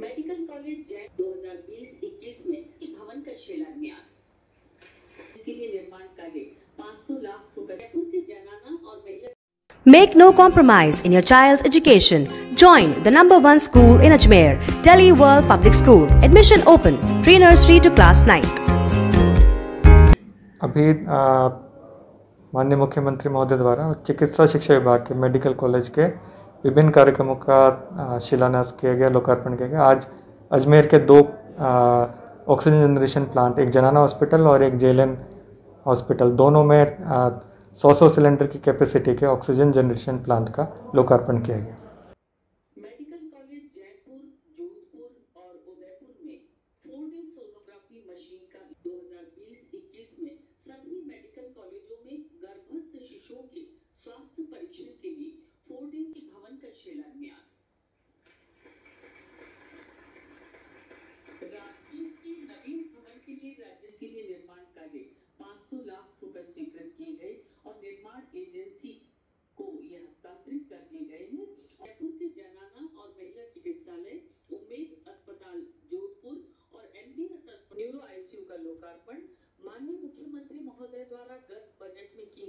Medical college Jain 2020-21 में के भवन का शिलान्यास इसके लिए निर्माण कार्य 500 लाख रुपए जयपुर के जनाना और महिला Make no compromise in your child's education. Join the number one school in Ajmer, Delhi World Public School. Admission open. Pre-nursery to class 9. अभी माननीय मुख्यमंत्री महोदय द्वारा चिकित्सा शिक्षा विभाग के मेडिकल कॉलेज के विभिन्न कार्यक्रमों का शिलान्यास किया गया, लोकार्पण किया गया। आज अजमेर के दो ऑक्सीजन जनरेशन प्लांट एक जनाना हॉस्पिटल और एक जेएलएन हॉस्पिटल दोनों में सौ सौ सिलेंडर की कैपेसिटी के ऑक्सीजन जनरेशन प्लांट का लोकार्पण किया गया। आपण माननीय मुख्यमंत्री महोदय द्वारा गत बजट में किए